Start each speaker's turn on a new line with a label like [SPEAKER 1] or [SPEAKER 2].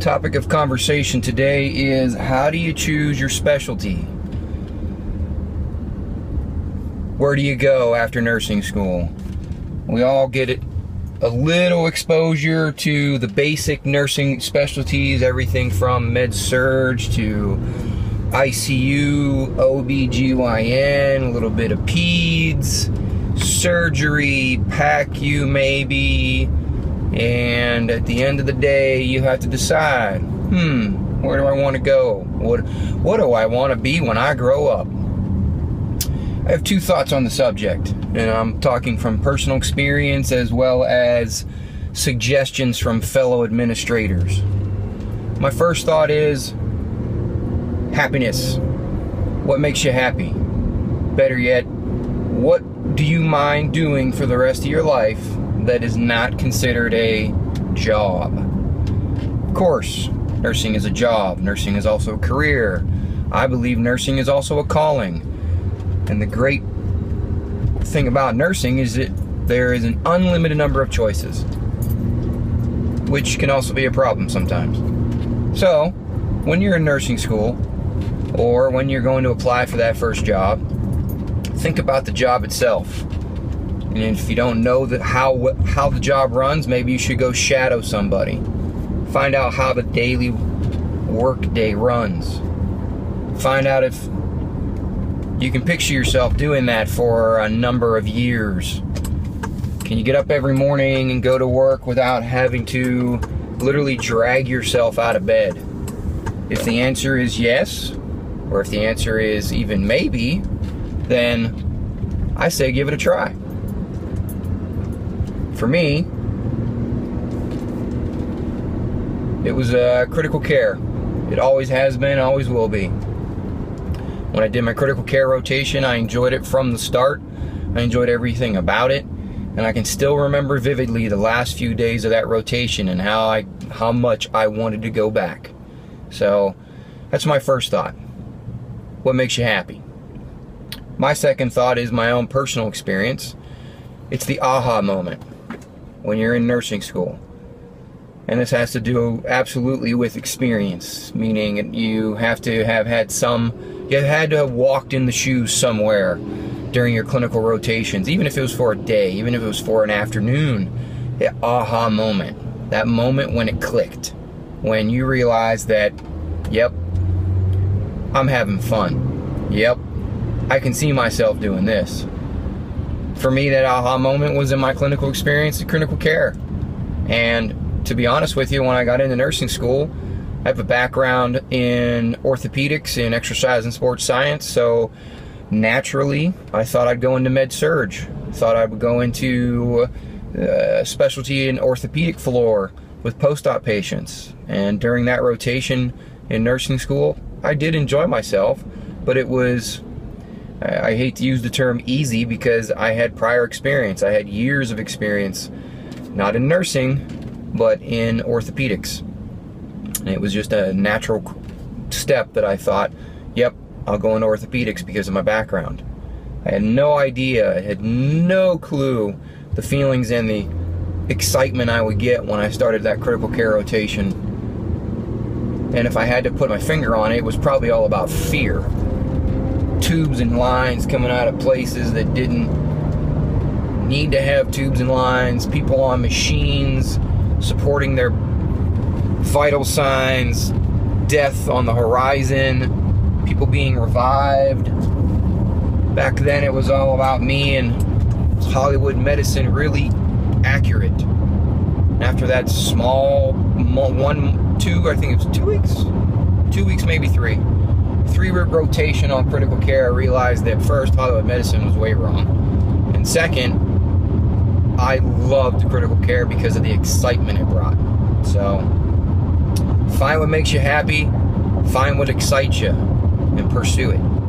[SPEAKER 1] Topic of conversation today is how do you choose your specialty? Where do you go after nursing school? We all get it a little exposure to the basic nursing specialties, everything from med surg to ICU, OBGYN, a little bit of peds, surgery, PACU maybe, and at the end of the day, you have to decide, hmm, where do I want to go? What what do I want to be when I grow up? I have two thoughts on the subject, and I'm talking from personal experience as well as suggestions from fellow administrators. My first thought is happiness. What makes you happy? Better yet, what do you mind doing for the rest of your life that is not considered a job? Of course, nursing is a job, nursing is also a career. I believe nursing is also a calling. And the great thing about nursing is that there is an unlimited number of choices, which can also be a problem sometimes. So, when you're in nursing school, or when you're going to apply for that first job, think about the job itself. And if you don't know that how how the job runs, maybe you should go shadow somebody. Find out how the daily work day runs. Find out if you can picture yourself doing that for a number of years. Can you get up every morning and go to work without having to literally drag yourself out of bed? If the answer is yes, or if the answer is even maybe, then I say give it a try. For me, it was uh, critical care. It always has been, always will be. When I did my critical care rotation, I enjoyed it from the start. I enjoyed everything about it. And I can still remember vividly the last few days of that rotation and how I how much I wanted to go back. So that's my first thought. What makes you happy? My second thought is my own personal experience. It's the aha moment when you're in nursing school. And this has to do absolutely with experience, meaning you have to have had some you had to have walked in the shoes somewhere during your clinical rotations, even if it was for a day, even if it was for an afternoon. The aha moment, that moment when it clicked, when you realized that, yep, I'm having fun. Yep, I can see myself doing this. For me, that aha moment was in my clinical experience in clinical care. And to be honest with you, when I got into nursing school, I have a background in orthopedics and exercise and sports science, so naturally I thought I'd go into med surg. Thought I would go into uh, specialty in orthopedic floor with post-op patients. And during that rotation in nursing school, I did enjoy myself, but it was Uh, I hate to use the term easy because I had prior experience. I had years of experience, not in nursing, but in orthopedics. And it was just a natural step that I thought, yep, I'll go into orthopedics because of my background. I had no idea, I had no clue the feelings and the excitement I would get when I started that critical care rotation. And if I had to put my finger on it, it was probably all about fear. Tubes and lines coming out of places that didn't need to have tubes and lines, people on machines supporting their vital signs, death on the horizon, people being revived. Back then, it was all about me and Hollywood medicine really accurate. After that small one, two, I think it was two weeks, two weeks, maybe three, three rotation on critical care, I realized that first, Hollywood medicine was way wrong. And second, I loved critical care because of the excitement it brought. So, Find what makes you happy, find what excites you, and pursue it.